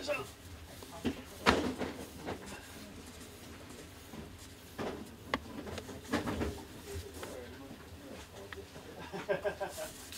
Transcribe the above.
Ha ha ha ha.